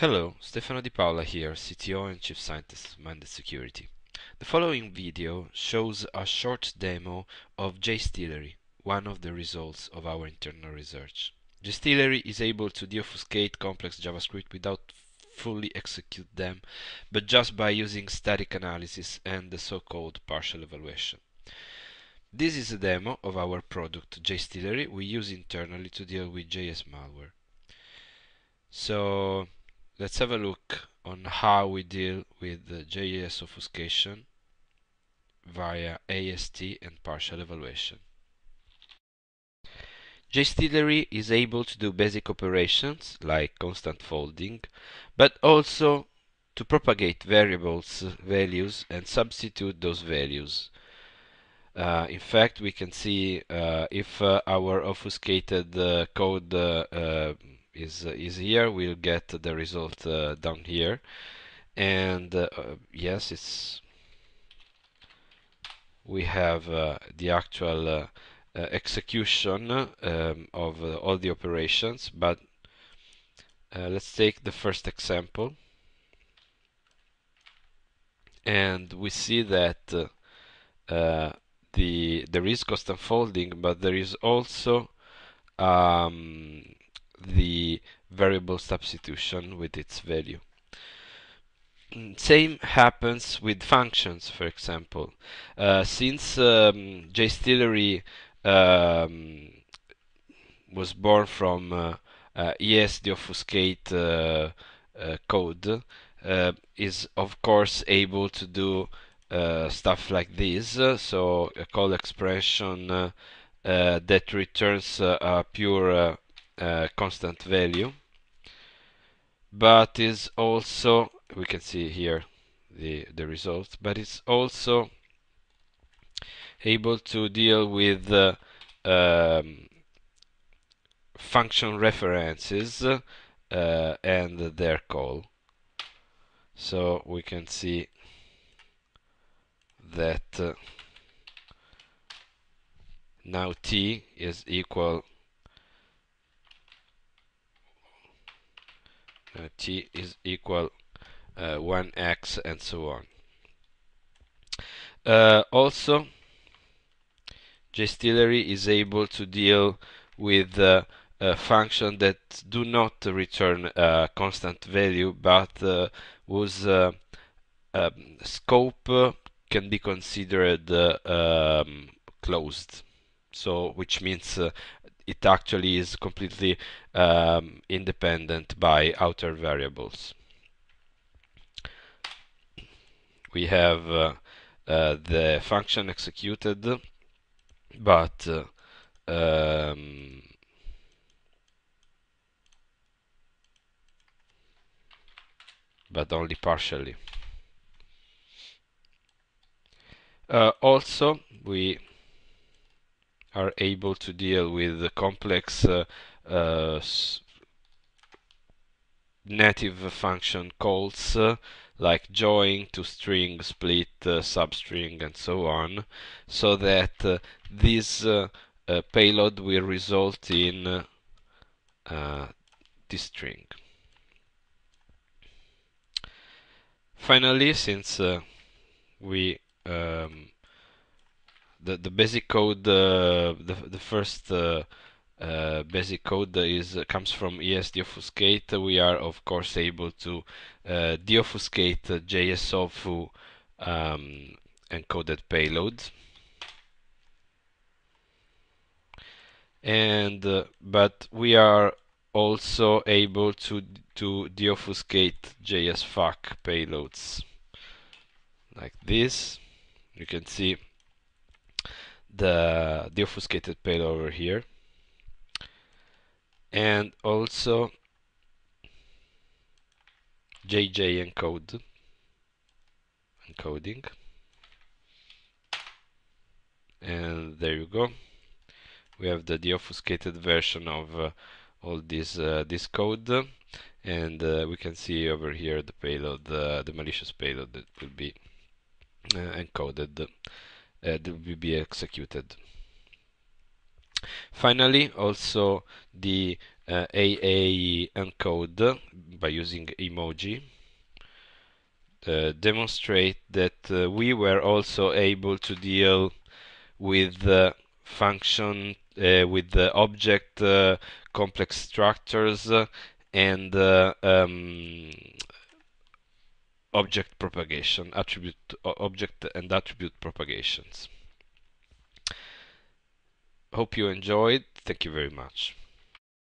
Hello, Stefano Di Paola here, CTO and Chief Scientist Minded Security. The following video shows a short demo of JStillery, one of the results of our internal research. JStillery is able to deobfuscate complex JavaScript without fully execute them, but just by using static analysis and the so-called partial evaluation. This is a demo of our product JStillery we use internally to deal with JS malware. So let's have a look on how we deal with the JS obfuscation via AST and partial evaluation. JStillery is able to do basic operations like constant folding, but also to propagate variables values and substitute those values. Uh, in fact, we can see uh, if uh, our obfuscated uh, code uh, uh, is is here we'll get the result uh, down here. And uh, yes it's we have uh, the actual uh, uh, execution um, of all the operations but let's take the first example. And we see that the there is constant folding but there is also um, the variable substitution with its value. Same happens with functions, for example. Uh, since um, JStillery um, was born from uh, uh, ES deobfuscate uh, uh, code, uh, is of course able to do stuff like this. so a call expression that returns a pure uh, constant value but is also we can see here the the results but it's also able to deal with uh, um, function references uh, and their call. So we can see that uh, now t is equal uh, t is equal uh, 1x and so on. Uh, also, JStillery is able to deal with uh, a function that do not return a constant value but uh, whose uh, um, scope can be considered um, closed so which means uh, it actually is completely um, independent by outer variables. We have uh, uh, the function executed, but uh, um, but only partially. Uh, also, we are able to deal with the complex uh, uh, native function calls uh, like join, to string, split, substring, and so on, so that this payload will result in this string. Finally, since we um, the the basic code uh, the the first uh, uh, basic code is comes from ES deobfuscate. We are of course able to uh, deobfuscate JSOFU um, encoded payload. And uh, but we are also able to to deobfuscate JSFuck payloads like this. You can see the deobfuscated payload over here. And also JJ encode encoding and there you go. We have the deobfuscated version of uh, all this uh, this code. And uh, we can see over here the payload uh, the malicious payload that will be uh, encoded that will be executed. Finally, also the uh, AA encode by using emoji uh, demonstrate that uh, we were also able to deal with the function uh, with the object uh, complex structures and uh, um, object propagation attribute object and attribute propagations. Hope you enjoyed. Thank you very much